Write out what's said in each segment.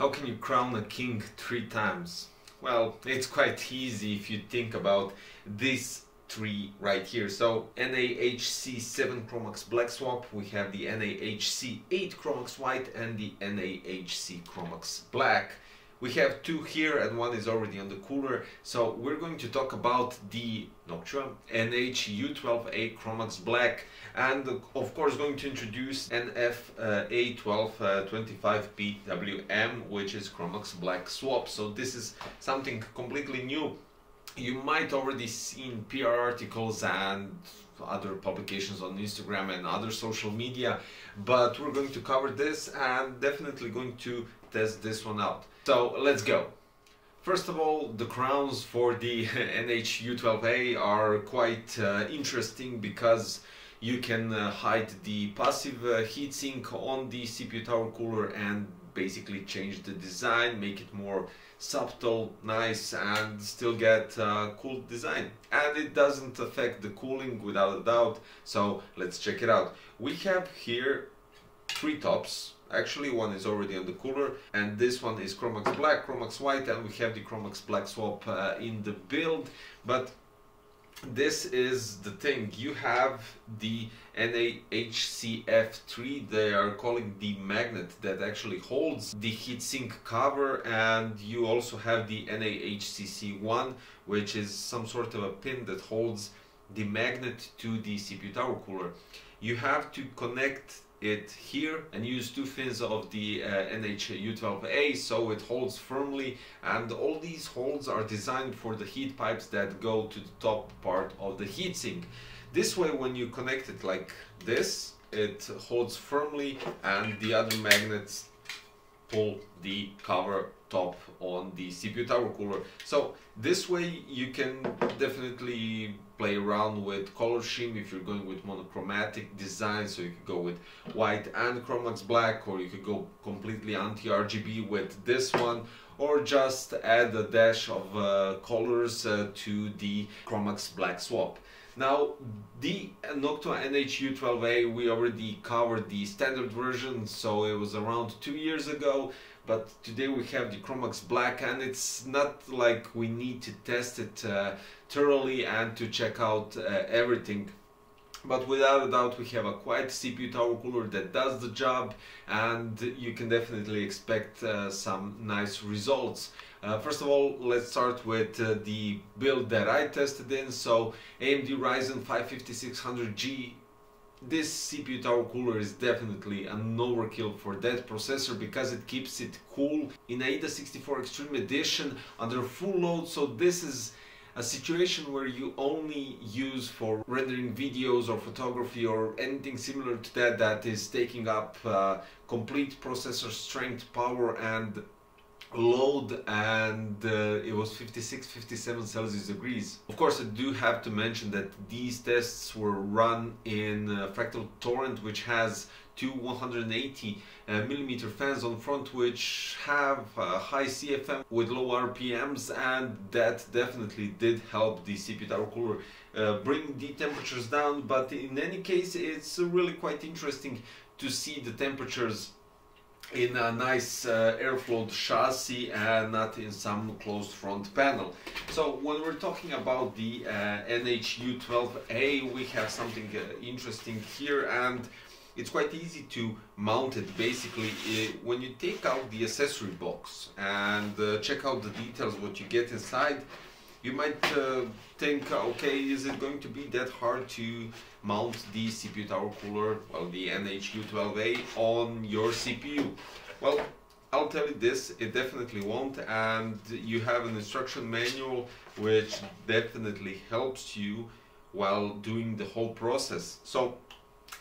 How can you crown a king three times? Well, it's quite easy if you think about this tree right here. So NAHC 7 Chromax Black Swap, we have the NAHC 8 Chromax White and the NAHC Chromax Black. We have two here and one is already on the cooler. So we're going to talk about the Noctua NH-U12A Chromax Black and of course going to introduce NF-A1225PWM which is Chromax Black Swap. So this is something completely new. You might already seen PR articles and other publications on Instagram and other social media but we're going to cover this and definitely going to test this one out. So let's go. First of all, the crowns for the NH-U12A are quite uh, interesting because you can uh, hide the passive uh, heatsink on the CPU tower cooler and basically change the design, make it more subtle, nice and still get uh, cool design. And it doesn't affect the cooling without a doubt, so let's check it out. We have here three tops Actually, one is already on the cooler, and this one is Chromax Black, Chromax White, and we have the Chromax Black swap uh, in the build. But this is the thing. You have the NAHCF3 they are calling the magnet that actually holds the heatsink cover and you also have the NAHCC1 which is some sort of a pin that holds the magnet to the CPU tower cooler. You have to connect it here and use two fins of the uh, NH-U12A so it holds firmly and all these holes are designed for the heat pipes that go to the top part of the heatsink. This way when you connect it like this it holds firmly and the other magnets pull the cover top on the CPU tower cooler. So this way you can definitely play around with color scheme if you're going with monochromatic design so you could go with white and Chromax black or you could go completely anti-RGB with this one or just add a dash of uh, colors uh, to the Chromax black swap. Now, the Noctua NH-U12A, we already covered the standard version, so it was around two years ago. But today we have the Chromax Black, and it's not like we need to test it uh, thoroughly and to check out uh, everything but without a doubt we have a quiet CPU tower cooler that does the job and you can definitely expect uh, some nice results. Uh, first of all, let's start with uh, the build that I tested in. So AMD Ryzen 5 5600G this CPU tower cooler is definitely an overkill for that processor because it keeps it cool in AIDA 64 Extreme Edition under full load so this is a situation where you only use for rendering videos or photography or anything similar to that that is taking up uh, complete processor strength power and load and uh, it was 56 57 celsius degrees. Of course i do have to mention that these tests were run in fractal torrent which has two 180 uh, millimeter fans on front which have high cfm with low rpms and that definitely did help the cp tower cooler uh, bring the temperatures down. But in any case it's really quite interesting to see the temperatures in a nice uh, airflow chassis and not in some closed front panel. So when we're talking about the uh, NH-U12A we have something uh, interesting here and it's quite easy to mount it basically uh, when you take out the accessory box and uh, check out the details what you get inside you might uh, think, okay, is it going to be that hard to mount the CPU tower cooler, well, the NH-U12A on your CPU? Well, I'll tell you this, it definitely won't, and you have an instruction manual which definitely helps you while doing the whole process. So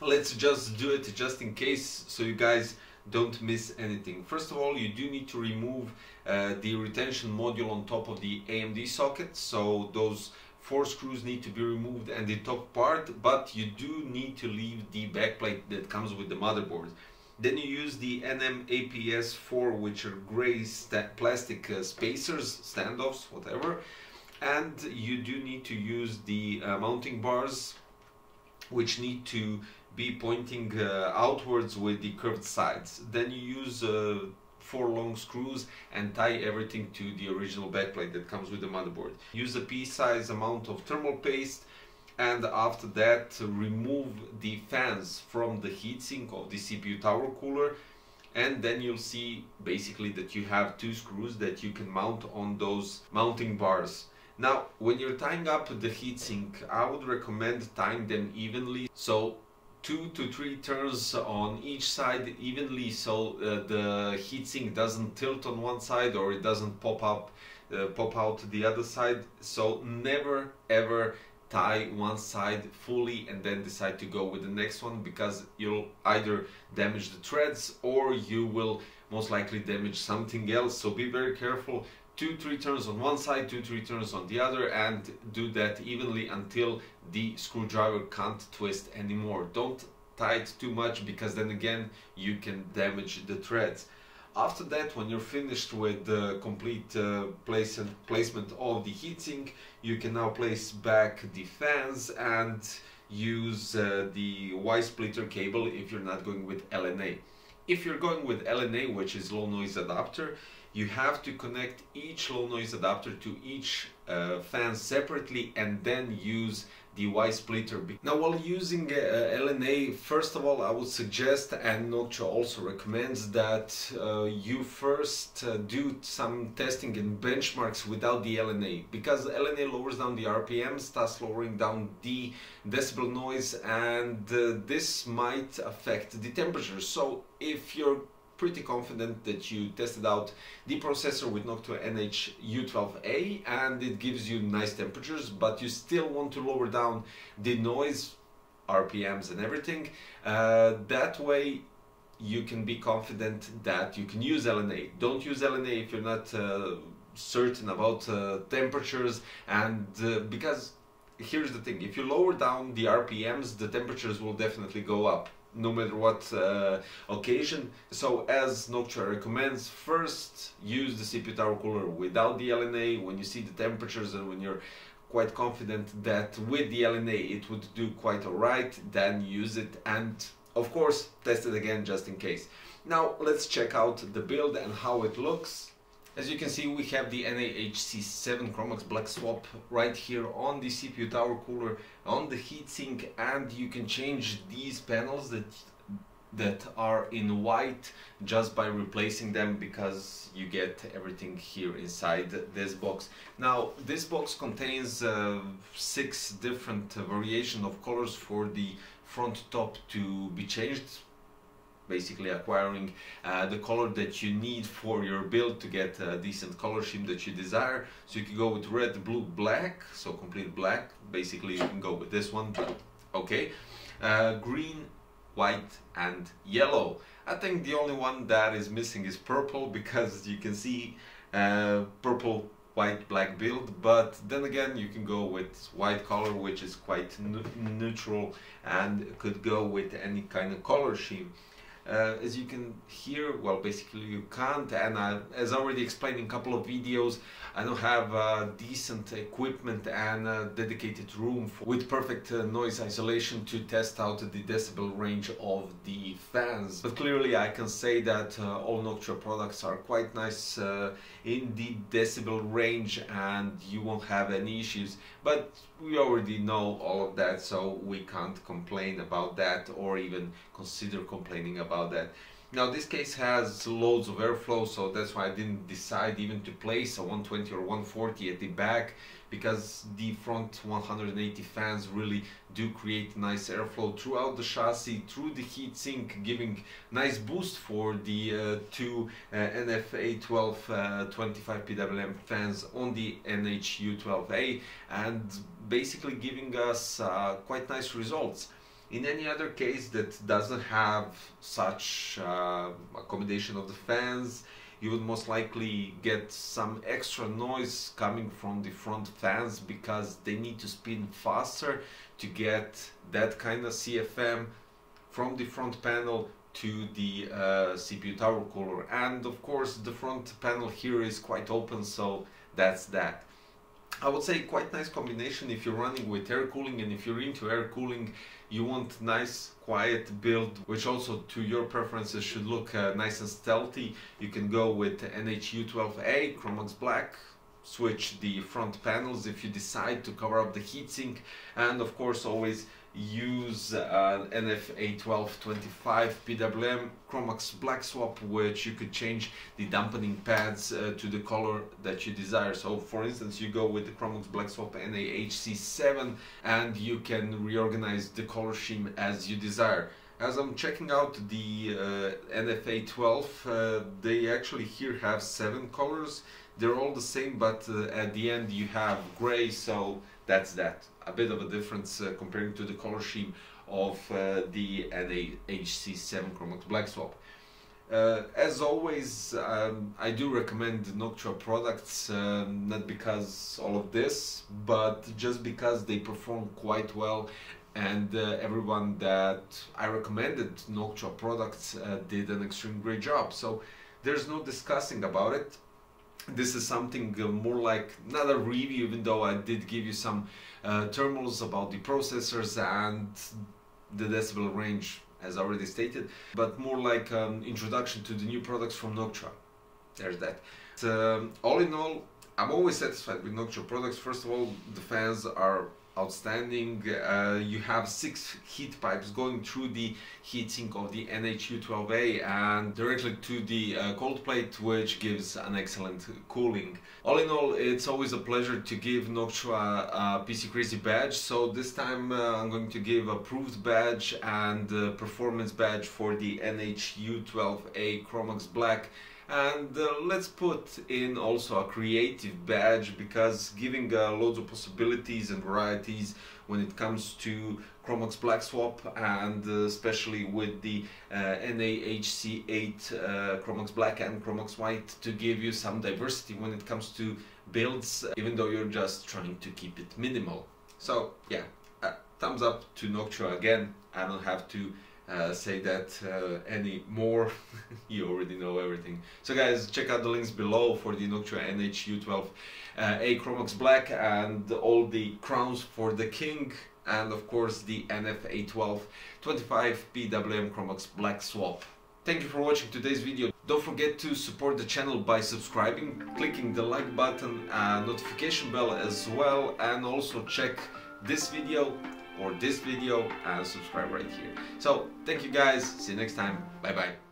let's just do it just in case so you guys don't miss anything. First of all, you do need to remove uh, the retention module on top of the AMD socket. So those four screws need to be removed and the top part, but you do need to leave the backplate that comes with the motherboard. Then you use the NM-APS4, which are gray plastic uh, spacers, standoffs, whatever. And you do need to use the uh, mounting bars, which need to be pointing uh, outwards with the curved sides. Then you use uh, four long screws and tie everything to the original backplate that comes with the motherboard. Use a pea-size amount of thermal paste and after that remove the fans from the heatsink of the CPU tower cooler and then you'll see basically that you have two screws that you can mount on those mounting bars. Now, when you're tying up the heatsink, I would recommend tying them evenly. So two to three turns on each side evenly so uh, the heatsink doesn't tilt on one side or it doesn't pop up uh, pop out the other side. So never ever tie one side fully and then decide to go with the next one because you'll either damage the threads or you will most likely damage something else. So be very careful two three turns on one side two three turns on the other and do that evenly until the screwdriver can't twist anymore don't tie it too much because then again you can damage the threads after that, when you're finished with the complete uh, place and placement of the heatsink, you can now place back the fans and use uh, the Y-splitter cable if you're not going with LNA. If you're going with LNA, which is low noise adapter, you have to connect each low noise adapter to each uh, fan separately and then use the Y splitter. Now while using uh, LNA, first of all I would suggest and Noctua also recommends that uh, you first uh, do some testing and benchmarks without the LNA because LNA lowers down the RPMs, thus lowering down the decibel noise and uh, this might affect the temperature. So if you're pretty confident that you tested out the processor with Noctua NH-U12A and it gives you nice temperatures, but you still want to lower down the noise, RPMs and everything. Uh, that way you can be confident that you can use LNA. Don't use LNA if you're not uh, certain about uh, temperatures and uh, because here's the thing, if you lower down the RPMs, the temperatures will definitely go up no matter what uh, occasion. So as Noctua recommends, first use the CPU tower cooler without the LNA when you see the temperatures and when you're quite confident that with the LNA it would do quite alright, then use it and of course test it again just in case. Now let's check out the build and how it looks. As you can see, we have the NAHC7 Chromax Black Swap right here on the CPU tower cooler, on the heatsink, and you can change these panels that that are in white just by replacing them because you get everything here inside this box. Now this box contains uh, six different uh, variation of colors for the front top to be changed basically acquiring uh, the color that you need for your build to get a decent color scheme that you desire. So you can go with red, blue, black, so complete black. Basically you can go with this one, but okay. Uh, green, white and yellow. I think the only one that is missing is purple because you can see uh, purple white black build but then again you can go with white color which is quite neutral and could go with any kind of color scheme uh, as you can hear, well, basically you can't, and I, as already explained in a couple of videos, I don't have uh, decent equipment and a dedicated room for, with perfect uh, noise isolation to test out the decibel range of the fans. But clearly I can say that uh, all Noctua products are quite nice uh, in the decibel range and you won't have any issues. But we already know all of that, so we can't complain about that or even consider complaining about that. Now this case has loads of airflow, so that's why I didn't decide even to place a 120 or 140 at the back because the front 180 fans really do create nice airflow throughout the chassis, through the heatsink, giving nice boost for the uh, two uh, NFA12 uh, 25 PWM fans on the NH-U12A and basically giving us uh, quite nice results. In any other case that doesn't have such uh, accommodation of the fans, you would most likely get some extra noise coming from the front fans because they need to spin faster to get that kind of CFM from the front panel to the uh, CPU tower cooler. And of course the front panel here is quite open so that's that I would say quite nice combination if you're running with air cooling and if you're into air cooling you want nice quiet build which also to your preferences should look uh, nice and stealthy. You can go with NHU12A Chromax Black switch the front panels if you decide to cover up the heatsink and of course always use uh, NF-A1225 PWM Chromax Black Swap which you could change the dampening pads uh, to the color that you desire. So for instance you go with the Chromax Black Swap NAHC7 and you can reorganize the color scheme as you desire. As I'm checking out the uh, NFA12 uh, they actually here have seven colors. They're all the same but uh, at the end you have gray so that's that. A bit of a difference uh, comparing to the color scheme of uh, the NAHC7 Chromax Black Swap. Uh, as always, um, I do recommend Noctua products, um, not because all of this, but just because they perform quite well and uh, everyone that I recommended Noctua products uh, did an extremely great job. So there's no discussing about it this is something uh, more like not a review even though I did give you some uh, thermals about the processors and the decibel range as already stated but more like an introduction to the new products from Noctua. There's that. Um, all in all I'm always satisfied with Noctua products. First of all the fans are outstanding. Uh, you have six heat pipes going through the heatsink of the NHU12A and directly to the uh, cold plate which gives an excellent cooling. All in all it's always a pleasure to give Noctua a PC Crazy badge so this time uh, I'm going to give approved badge and performance badge for the NHU12A Chromax Black and uh, let's put in also a creative badge because giving uh, loads of possibilities and varieties when it comes to Chromax Black Swap and uh, especially with the uh, NAHC8 uh, Chromax Black and Chromax White to give you some diversity when it comes to builds even though you're just trying to keep it minimal. So yeah, uh, thumbs up to Noctua again. I don't have to uh, say that uh, anymore. you already know everything. So guys, check out the links below for the Noctua NHU12 uh, A Chromax Black and all the crowns for the King and of course the NF-A12 25 PWM Chromax Black Swap. Thank you for watching today's video. Don't forget to support the channel by subscribing, clicking the like button and notification bell as well and also check this video or this video and subscribe right here. So thank you guys. See you next time. Bye bye.